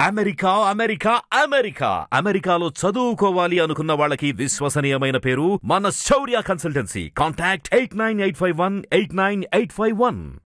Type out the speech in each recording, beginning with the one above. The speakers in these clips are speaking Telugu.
America America America. అమెరికాలో చదువుకోవాలి అనుకున్న వాళ్ళకి విశ్వసనీయమైన పేరు మన Shaurya consultancy. Contact eight nine eight five one eight nine eight five one.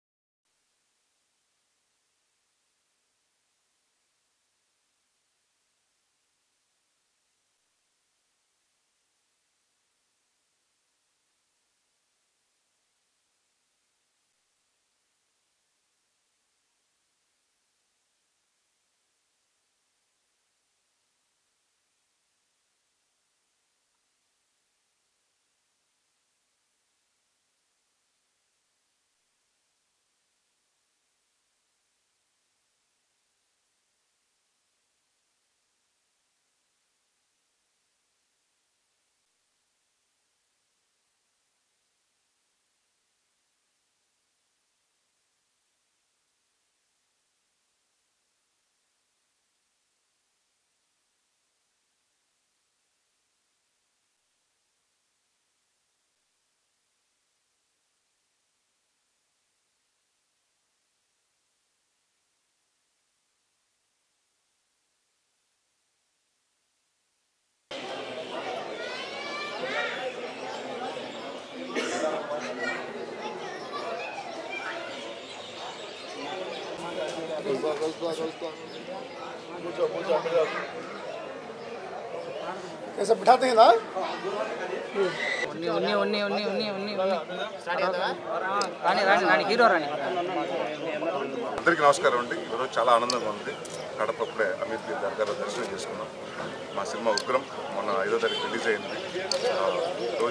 कैसे बिठाते हैं ना ఉన్ని ఉన్ని ఉన్ని ఉన్ని ఉన్ని ఉన్ని ఉన్ని రాని రాని రాని హీరో రాని అందరికీ నమస్కారం అండి ఈరోజు చాలా ఆనందంగా ఉంది కడప అప్పుడే అమిత్ దర్గాలో దర్శనం చేసుకున్నాం మా సినిమా ఉగ్రం మొన్న ఐదో తారీఖు రిలీజ్ అయింది ఆ, రోజు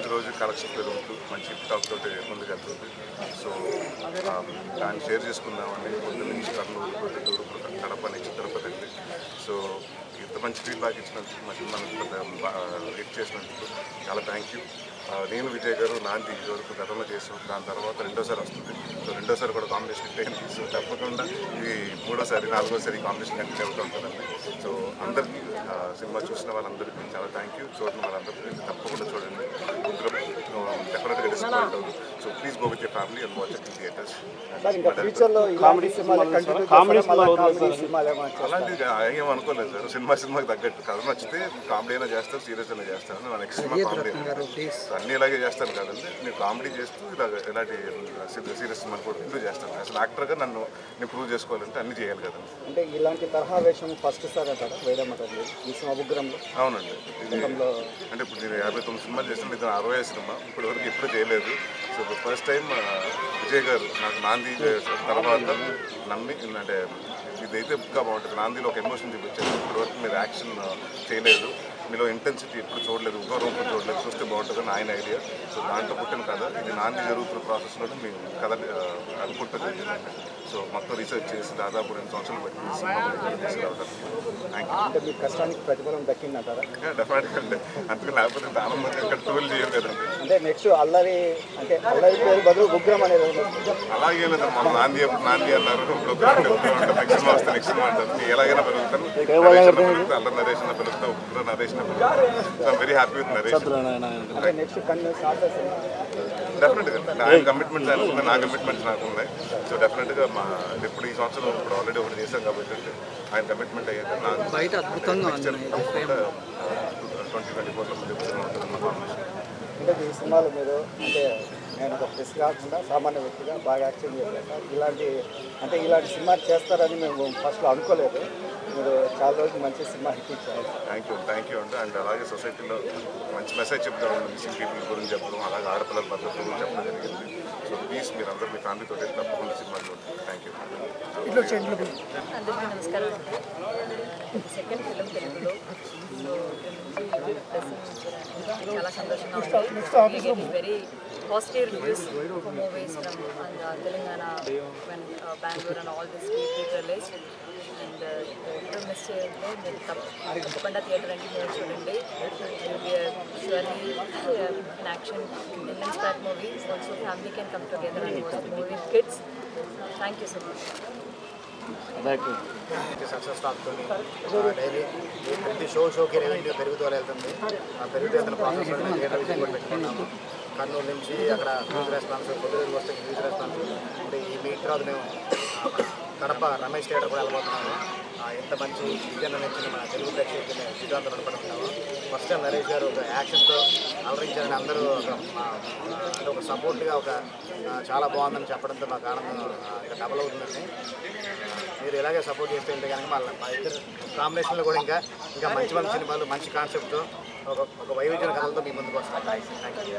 రోజు కలెక్షన్ మంచి టాక్ తోటి ముందుకెళ్తుంది. సో దాన్ని షేర్ చేసుకుందామని ముందు నుంచి కర్నూలు ప్రొద్దుటూరు కడప నుంచి తిరుపతి వెళ్ళి. సో ఇంత మంచి ఫీడ్బ్యాక్ ఇచ్చినందుకు మంచి సినిమా హిట్ చేసినందుకు చాలా థ్యాంక్ యూ నేను విజయ్ గారు నాంది ఇదివరకు గతంలో చేసాం. దాని తర్వాత రెండోసారి వస్తుంది. సో రెండోసారి కూడా కాంబినేషన్ అయింది సో తప్పకుండా ఇది మూడోసారి నాలుగోసారి కాంబినేషన్ కంటిన్యూ అవుతూ సో అందరికీ సినిమా చూసిన వాళ్ళందరికీ చాలా థ్యాంక్ యూ చూడని వాళ్ళందరికీ తప్పకుండా చూడండి. 妈妈 so please go with your family and watch it theatres sir ఇంకా ఫ్యూచర్లో కామెడీ సినిమాలు కంటిన్యూ కామెడీ కామెడీ సినిమాలు ఏమైనా చేస్తారా? అలాంటిది ఏం అనుకోలేదు సార్ సినిమా సినిమాకి తగ్గట్టు కథ నచ్చితే కామెడీ అయినా చేస్తారు సీరియస్ అయినా చేస్తారు. నా నెక్స్ట్ సినిమా కామెడీ అన్ని ఇలాగే చేస్తాను కదండి. నేను కామెడీ చేస్తూ ఇలా ఇలాంటి సీరియస్ సినిమాలు కూడా ఇంప్రూవ్ చేస్తాను అసలు యాక్టర్గా నన్ను నేను ప్రూవ్ చేసుకోవాలంటే అన్ని చేయాలి కదండి. అంటే ఇలాంటి తరహా వేషం ఫస్ట్ సార్ అంటారా? వేయడమంటారు ఈ సినిమా ఉగ్రంలో అవునండి. అంటే ఇప్పుడు నేను యాభై తొమ్మిది సినిమాలు చేసిన ఇది అరవై సినిమా. ఇప్పటి వరకు ఎప్పుడు చేయలేదు. సో ఫస్ట్ టైం విజయ్ గారు నాకు నాంది చేసిన తర్వాత నమ్మి అంటే ఇదైతే ఇంకా బాగుంటుంది. నాందిలో ఒక ఎమోషన్ చూపించారు. ఇప్పటి వరకు మీరు యాక్షన్ చేయలేదు. మీలో ఇంటెన్సిటీ ఎప్పుడు చూడలేదు ఇంకో రూపం చూడలేదు చూస్తే బాగుంటుందని ఆయన ఐడియా సో దాంట్లో పుట్టిన కథ. ఇది నాంది జరుగుతున్న ప్రాసెస్లోనే మేము కథ అనుకుంటుంది సో మొత్తం రీసెర్చ్ చేసి దాదాపు రెండు సంవత్సరాలు పట్టింది కష్టానికి ప్రతిఫలం దక్కిందంటారా? డెఫినెట్గా అండి అందుకే లేకపోతే ఇంత ఆనందంగా ఇక్కడ టూల్ చేయరు కదండి అంటే నెక్స్ట్ అల్లరి అంటే అల్లరి పేరు బదులు ఉగ్రం అనేది. అలాగే లేదు మన నాంది నాంది అన్నారు. నెక్స్ట్ వస్తే నెక్స్ట్ అంటారు. ఎలాగైనా పెరుగుతాను అల్లరి నరేషన్ పెరుగుతా ఉగ్ర నరేషన్ పెరుగుతా so very happy with narration అంటే నెక్స్ట్ కన్యూస్ ఆఫర్ డెఫినెట్గా ఆయన కమిట్మెంట్స్ ఆయన ఉన్నాయి నా కమిట్మెంట్స్ నాకు ఉన్నాయి సో డెఫినెట్గా మా ఇప్పుడు ఈ సంవత్సరం ఇప్పుడు ఆల్రెడీ ఒకటి చేశాం కాబట్టి ఆయన కమిట్మెంట్ అయ్యాక నాకు బయట అద్భుతంగా ఉంది ట్వంటీ ట్వంటీ ఫోర్లో సినిమా ఉంటుంది మా కాంబినేషన్ అంటే ఈ సినిమాలో మీరు అంటే నేను ఒక ప్రెస్ కాకుండా సామాన్య వ్యక్తిగా బాగా యాక్షన్ చేశాను ఇలాంటి అంటే ఇలాంటి సినిమా చేస్తారని మేము ఫస్ట్లో అనుకోలేదు. మీరు చాలా రోజులు మంచి సినిమా హిట్ ఇచ్చారు. థ్యాంక్ యూ థ్యాంక్ యూ అండి. అండ్ అలాగే సొసైటీలో మంచి మెసేజ్ చెప్తాం మిస్సింగ్ పీపుల్ గురించి చెప్పడం అలాగే ఆడపిల్లల భద్రత గురించి చెప్పడం జరిగింది. సో ప్లీజ్ మీరు అందరూ మీ ఫ్యామిలీతో తప్పకుండా సినిమా చూడండి. థ్యాంక్ యూ అందరికీ నమస్కారం అండి. సెకండ్ ఫిలిం తెలుగులో. సో చాలా సంతోషంగా ఉంది. Very positive reviews movies from Telangana and Bengaluru and all this release and ఎప్పుడు మిస్ చేయండి మీరు తప్ప- తప్పకుండా థియేటర్ అంటే మీరు చూడండి surely in action inspire movie also family can come together and watch movie kids thank you so much success టాక్తో daily ప్రతి షో షోకి రెవెన్యూ పెరుగుతూ వెళ్తుంది. ఆ పెరుగుతున్న ప్రాసెస్లో మేము పెట్టుకున్నాము కర్నూలు నుంచి అక్కడ న్యూస్ రెస్పాన్స్ పొద్దున వస్తే న్యూస్ రెస్పాన్స్ అంటే ఈ మీట్ తర్వాత మేము కడప రమేష్ థియేటర్ కూడా వెళ్ళబోతున్నాము. ఆ, ఎంత మంచి విజయం నచ్చింది మన తెలుగు ప్రేక్షకులకి సిద్ధాంతం నడపడుతున్నాము ఫస్ట్ టైం నరేష్ గారు ఒక యాక్షన్తో అలరించారని అందరూ ఒక ఒక సపోర్ట్గా ఒక చాలా బాగుందని చెప్పడంతో మాకు ఆనందం ఆ, డబల్ అవుతుందండి. మీరు ఇలాగే సపోర్ట్ చేస్తే వెళ్తే కనుక మళ్ళీ మా ఇద్దరు కాంబినేషన్లో కూడా ఇంకా ఇంకా మంచి మంచి సినిమాలు మంచి కాన్సెప్ట్తో ఒక ఒక వైవిధ్య కథలతో మీ ముందుకు వస్తాం. Thank you